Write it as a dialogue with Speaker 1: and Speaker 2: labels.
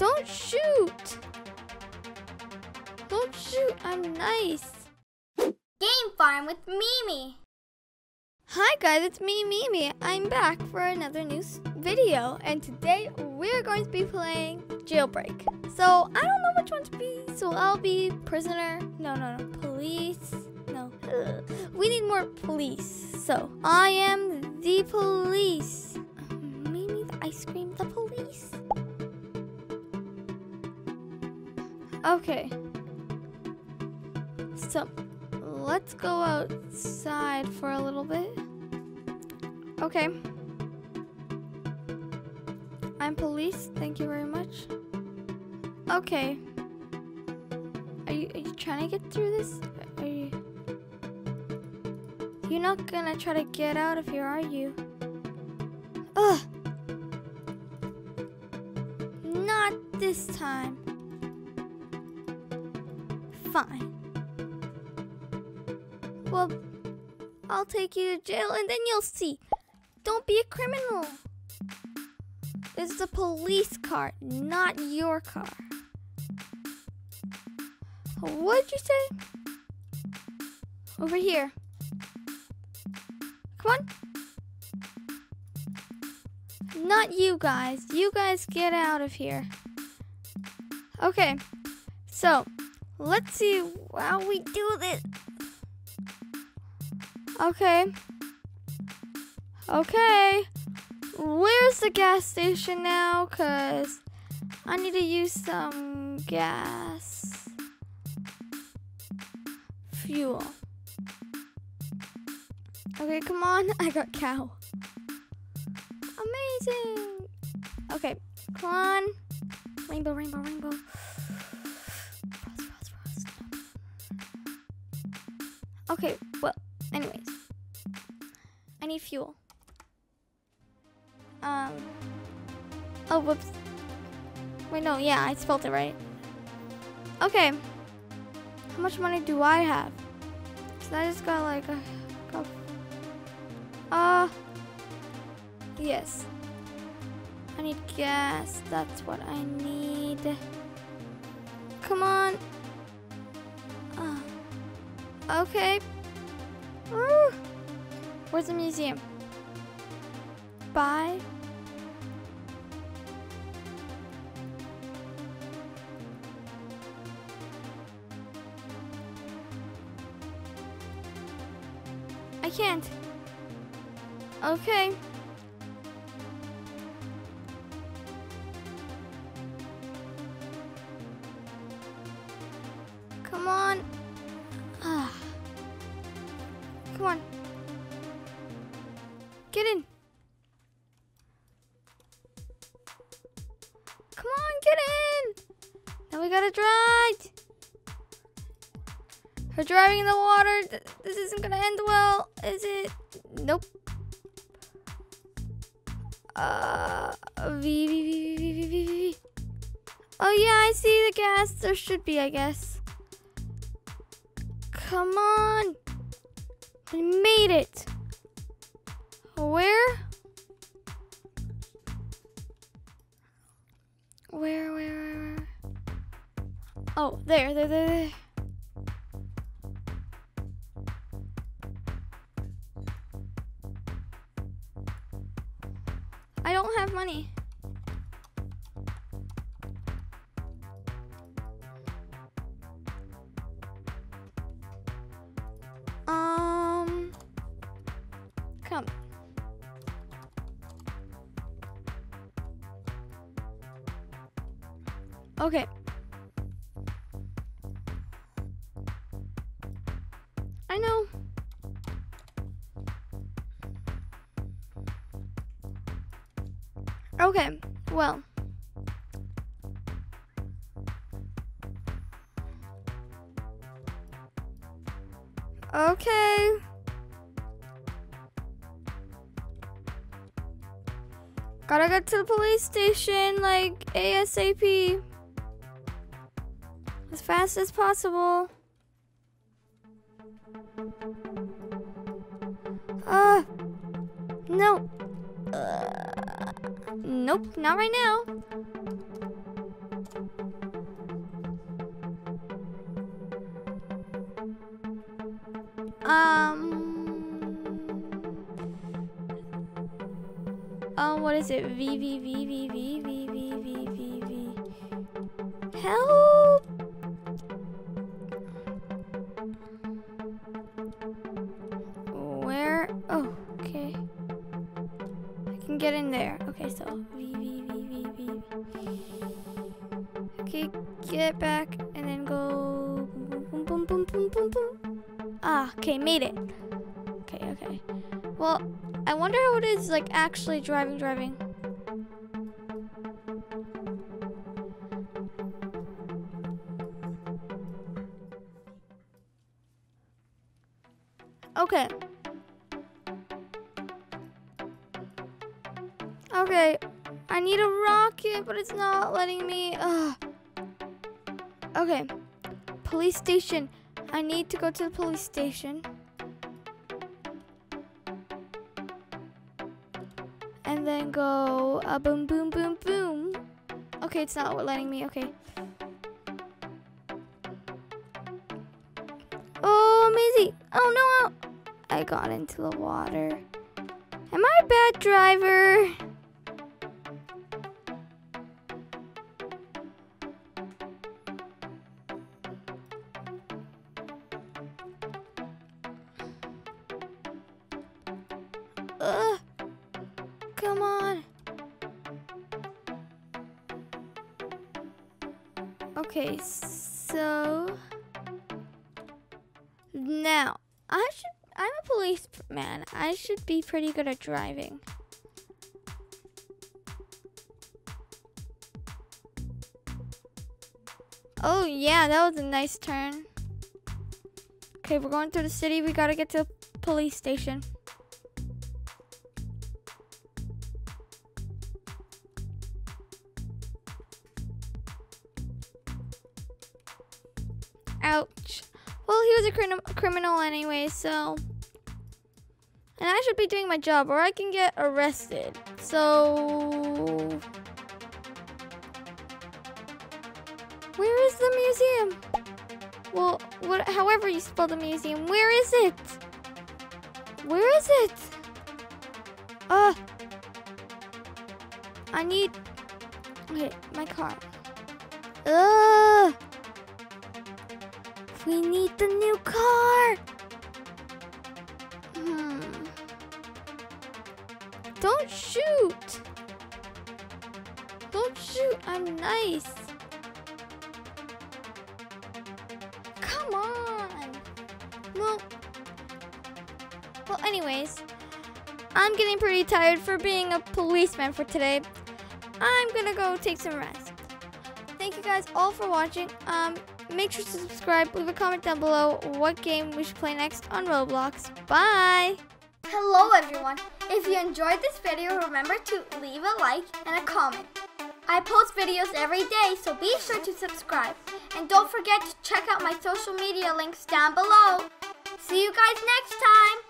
Speaker 1: Don't shoot! Don't shoot, I'm nice.
Speaker 2: Game Farm with Mimi.
Speaker 1: Hi guys, it's me, Mimi. I'm back for another new video, and today we're going to be playing Jailbreak. So I don't know which one to be. So I'll be prisoner. No, no, no. Police. No. Ugh. We need more police. So I am the police. Um, Mimi, the ice cream, the police. Okay. So let's go outside for a little bit. Okay. I'm police. Thank you very much. Okay. Are you, are you trying to get through this? Are you? You're not gonna try to get out of here, are you? Ugh. Not this time. Fine. Well, I'll take you to jail and then you'll see. Don't be a criminal. This is a police car, not your car. What'd you say? Over here. Come on. Not you guys. You guys get out of here. Okay. So, let's see how we do this. Okay. Okay. Where's the gas station now? Cause I need to use some gas. Fuel. Okay, come on. I got cow. Amazing. Okay, come on. Rainbow, rainbow, rainbow. Okay, well, anyways. I need fuel. Um. Oh, whoops. Wait, no, yeah, I spelled it right. Okay. How much money do I have? So I just got like a. Go. Uh. Yes. I need gas. That's what I need. Come on. Uh, okay. Woo. Where's the museum? Bye. I can't. Okay. Come on. Come on. Get in. Come on, get in. Now we gotta drive. Her driving in the water. This isn't gonna end well, is it? Nope. Uh, v, v, v, v, v, v, v. Oh yeah, I see the gas. There should be, I guess. Come on. We made it. Where? Where, where, where, where? Oh, there, there, there, there. I don't have money. Okay. I know. Okay, well. Okay. Gotta get to the police station like ASAP. As fast as possible. Uh, no. Uh, nope, not right now. Um. Oh, what is it? V V V V V V V V V V. Help! Can get in there. Okay, so. Okay, get back and then go. Boom, boom, boom, boom, boom, boom. Ah, okay, made it. Okay, okay. Well, I wonder how it is like actually driving, driving. Okay. Okay, I need a rocket, but it's not letting me. Ugh. Okay, police station. I need to go to the police station. And then go uh, boom, boom, boom, boom. Okay, it's not letting me. Okay. Oh, Maisie. Oh, no. I got into the water. Am I a bad driver? Ugh. Come on. Okay, so now I should I'm a policeman. I should be pretty good at driving. Oh yeah, that was a nice turn. Okay, we're going through the city. We gotta get to the police station. Ouch. Well, he was a crim- criminal anyway, so. And I should be doing my job, or I can get arrested. So. Where is the museum? Well, what, however you spell the museum, where is it? Where is it? Uh. I need. Okay, my car. Ugh. We need the new car. Hmm. Don't shoot. Don't shoot. I'm nice. Come on. Well, well, anyways, I'm getting pretty tired for being a policeman for today. I'm gonna go take some rest. Thank you guys all for watching. Um, make sure to subscribe, leave a comment down below what game we should play next on Roblox. Bye!
Speaker 2: Hello everyone. If you enjoyed this video, remember to leave a like and a comment. I post videos every day, so be sure to subscribe. And don't forget to check out my social media links down below. See you guys next time!